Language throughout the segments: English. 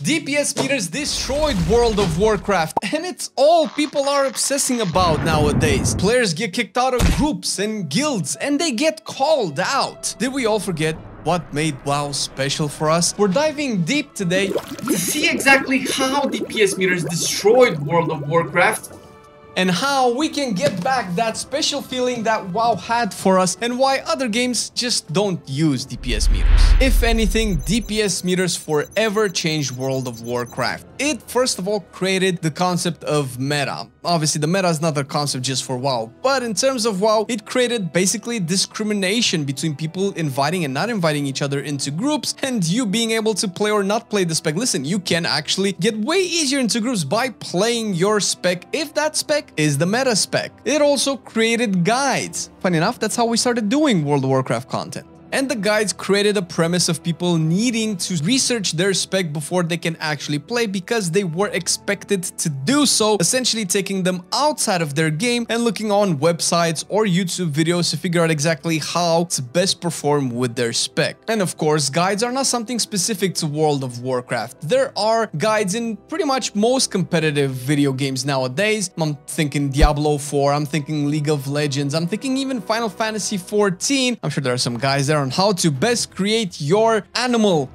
DPS meters destroyed World of Warcraft, and it's all people are obsessing about nowadays. Players get kicked out of groups and guilds, and they get called out. Did we all forget what made WoW special for us? We're diving deep today to see exactly how DPS meters destroyed World of Warcraft and how we can get back that special feeling that WoW had for us and why other games just don't use DPS meters. If anything, DPS meters forever changed World of Warcraft. It first of all created the concept of meta. Obviously the meta is not a concept just for WoW, but in terms of WoW, it created basically discrimination between people inviting and not inviting each other into groups and you being able to play or not play the spec. Listen, you can actually get way easier into groups by playing your spec if that spec is the meta spec. It also created guides. Funny enough, that's how we started doing World of Warcraft content and the guides created a premise of people needing to research their spec before they can actually play because they were expected to do so, essentially taking them outside of their game and looking on websites or YouTube videos to figure out exactly how to best perform with their spec. And of course, guides are not something specific to World of Warcraft. There are guides in pretty much most competitive video games nowadays. I'm thinking Diablo 4, I'm thinking League of Legends, I'm thinking even Final Fantasy 14. I'm sure there are some guys there on how to best create your animal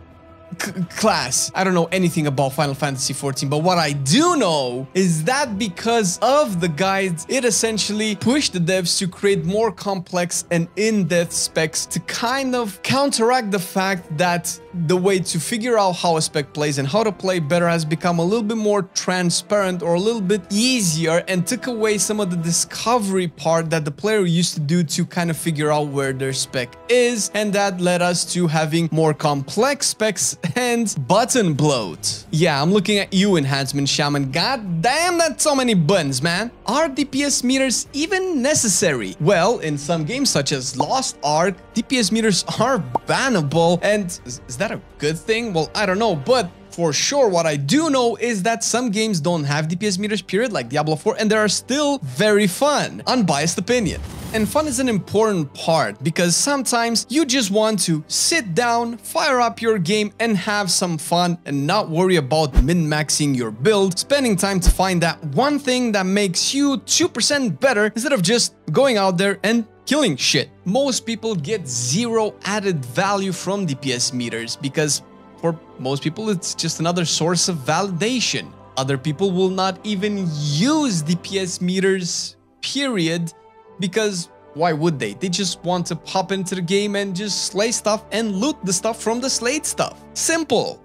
class. I don't know anything about Final Fantasy XIV, but what I do know is that because of the guides, it essentially pushed the devs to create more complex and in-depth specs to kind of counteract the fact that the way to figure out how a spec plays and how to play better has become a little bit more transparent or a little bit easier and took away some of the discovery part that the player used to do to kind of figure out where their spec is and that led us to having more complex specs and button bloat. Yeah, I'm looking at you enhancement shaman. God damn, that's so many buttons, man. Are DPS meters even necessary? Well, in some games such as Lost Ark, DPS meters are bannable and is, that that a good thing? Well, I don't know, but for sure, what I do know is that some games don't have DPS meters period like Diablo 4 and they are still very fun. Unbiased opinion. And fun is an important part because sometimes you just want to sit down, fire up your game and have some fun and not worry about min-maxing your build, spending time to find that one thing that makes you 2% better instead of just going out there and killing shit. Most people get zero added value from DPS meters because for most people it's just another source of validation. Other people will not even use DPS meters, period, because why would they? They just want to pop into the game and just slay stuff and loot the stuff from the slayed stuff. Simple.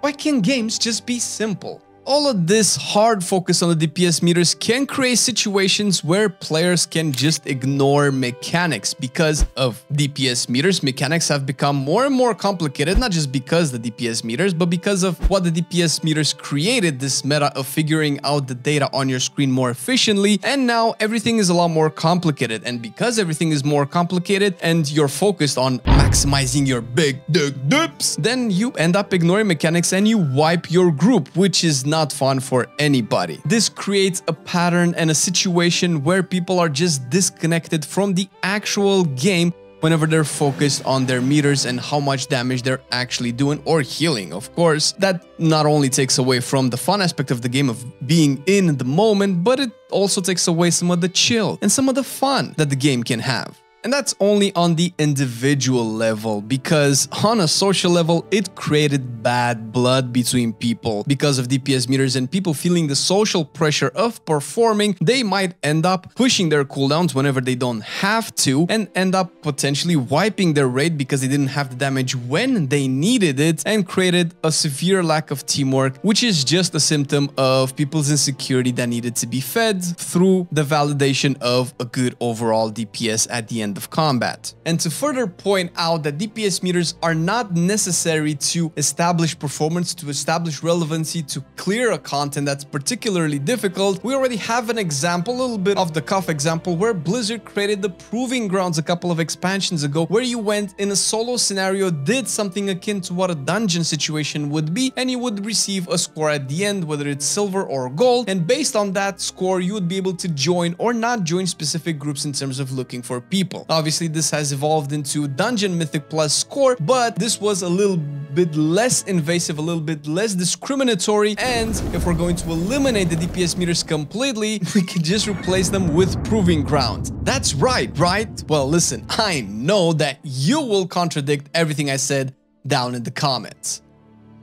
Why can't games just be simple? All of this hard focus on the DPS meters can create situations where players can just ignore mechanics because of DPS meters. Mechanics have become more and more complicated, not just because the DPS meters, but because of what the DPS meters created, this meta of figuring out the data on your screen more efficiently. And now everything is a lot more complicated. And because everything is more complicated and you're focused on maximizing your big dick dips, then you end up ignoring mechanics and you wipe your group, which is not fun for anybody. This creates a pattern and a situation where people are just disconnected from the actual game whenever they're focused on their meters and how much damage they're actually doing or healing, of course. That not only takes away from the fun aspect of the game of being in the moment, but it also takes away some of the chill and some of the fun that the game can have. And that's only on the individual level because on a social level, it created bad blood between people. Because of DPS meters and people feeling the social pressure of performing, they might end up pushing their cooldowns whenever they don't have to and end up potentially wiping their raid because they didn't have the damage when they needed it and created a severe lack of teamwork, which is just a symptom of people's insecurity that needed to be fed through the validation of a good overall DPS at the end end of combat. And to further point out that DPS meters are not necessary to establish performance, to establish relevancy, to clear a content that's particularly difficult, we already have an example, a little bit of the cuff example, where Blizzard created the Proving Grounds a couple of expansions ago, where you went in a solo scenario, did something akin to what a dungeon situation would be, and you would receive a score at the end, whether it's silver or gold, and based on that score, you would be able to join or not join specific groups in terms of looking for people. Obviously, this has evolved into Dungeon Mythic Plus score, but this was a little bit less invasive, a little bit less discriminatory, and if we're going to eliminate the DPS meters completely, we can just replace them with Proving Ground. That's right, right? Well, listen, I know that you will contradict everything I said down in the comments.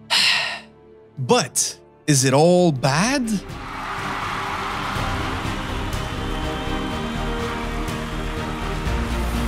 but is it all bad?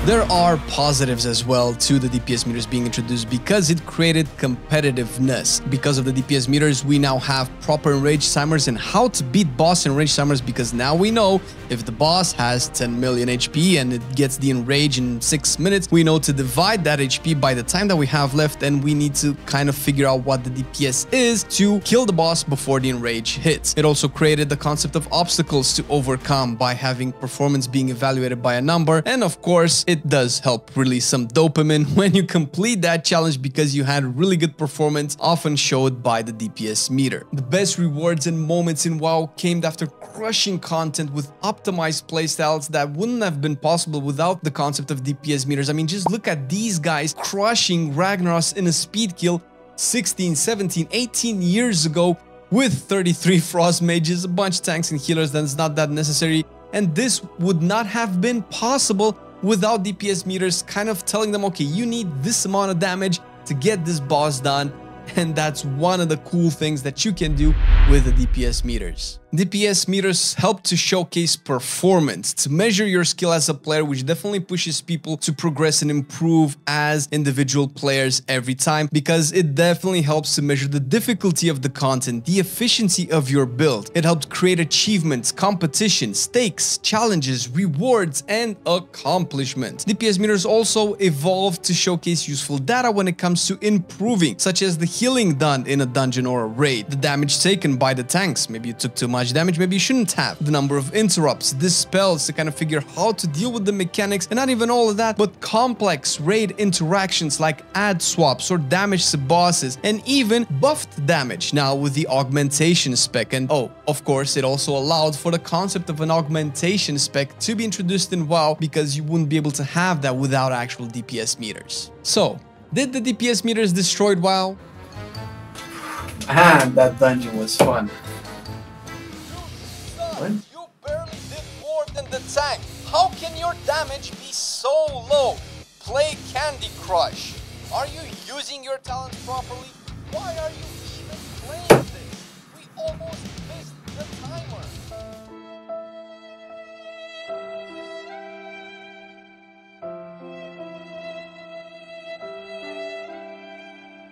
There are positives as well to the DPS meters being introduced because it created competitiveness. Because of the DPS meters, we now have proper enraged timers and how to beat boss enraged timers because now we know if the boss has 10 million HP and it gets the enrage in 6 minutes, we know to divide that HP by the time that we have left and we need to kind of figure out what the DPS is to kill the boss before the enrage hits. It also created the concept of obstacles to overcome by having performance being evaluated by a number and of course it does help release some dopamine when you complete that challenge because you had really good performance often showed by the DPS meter. The best rewards and moments in WoW came after crushing content with optimized playstyles that wouldn't have been possible without the concept of DPS meters. I mean, just look at these guys crushing Ragnaros in a speed kill 16, 17, 18 years ago with 33 Frost Mages, a bunch of tanks and healers that's not that necessary. And this would not have been possible without DPS meters kind of telling them, okay, you need this amount of damage to get this boss done. And that's one of the cool things that you can do with the DPS meters. DPS meters help to showcase performance, to measure your skill as a player, which definitely pushes people to progress and improve as individual players every time, because it definitely helps to measure the difficulty of the content, the efficiency of your build. It helps create achievements, competition, stakes, challenges, rewards, and accomplishments. DPS meters also evolve to showcase useful data when it comes to improving, such as the healing done in a dungeon or a raid, the damage taken by the tanks, maybe you took too much much damage maybe you shouldn't have, the number of interrupts, dispels to kind of figure how to deal with the mechanics, and not even all of that, but complex raid interactions like add swaps or damage to bosses, and even buffed damage now with the augmentation spec. And oh, of course, it also allowed for the concept of an augmentation spec to be introduced in WoW because you wouldn't be able to have that without actual DPS meters. So, did the DPS meters destroyed WoW? Ah, that dungeon was fun. You barely did more than the tank. How can your damage be so low? Play Candy Crush. Are you using your talent properly? Why are you even playing this? We almost missed the timer.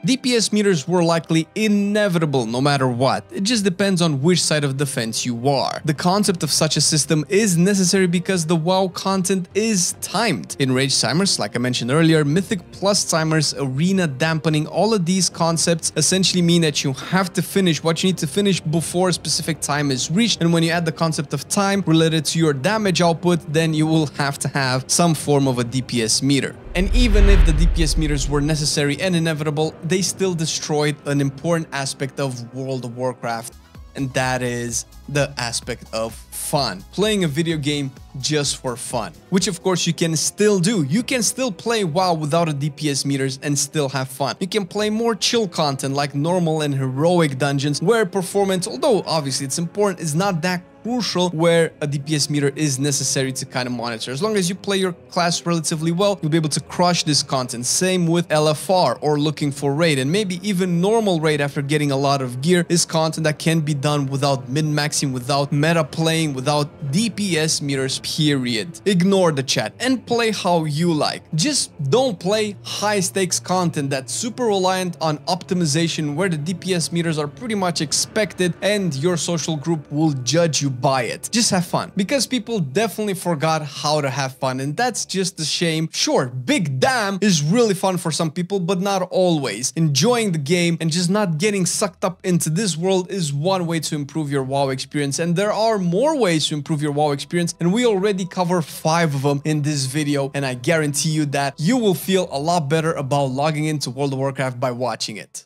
DPS meters were likely inevitable no matter what, it just depends on which side of the fence you are. The concept of such a system is necessary because the WoW content is timed. Enraged timers, like I mentioned earlier, Mythic Plus timers, Arena dampening, all of these concepts essentially mean that you have to finish what you need to finish before a specific time is reached and when you add the concept of time related to your damage output, then you will have to have some form of a DPS meter. And even if the DPS meters were necessary and inevitable, they still destroyed an important aspect of World of Warcraft, and that is the aspect of fun. Playing a video game just for fun, which of course you can still do. You can still play WoW without a DPS meters and still have fun. You can play more chill content like normal and heroic dungeons where performance, although obviously it's important, is not that crucial where a DPS meter is necessary to kind of monitor. As long as you play your class relatively well, you'll be able to crush this content. Same with LFR or looking for raid and maybe even normal raid after getting a lot of gear is content that can be done without min-maxing, without meta playing, without DPS meters, period. Ignore the chat and play how you like. Just don't play high stakes content that's super reliant on optimization where the DPS meters are pretty much expected and your social group will judge you by it. Just have fun. Because people definitely forgot how to have fun and that's just a shame. Sure, Big Damn is really fun for some people, but not always. Enjoying the game and just not getting sucked up into this world is one way to improve your WoW experience and there are more ways to improve your WoW experience and we already cover five of them in this video and I guarantee you that you will feel a lot better about logging into World of Warcraft by watching it.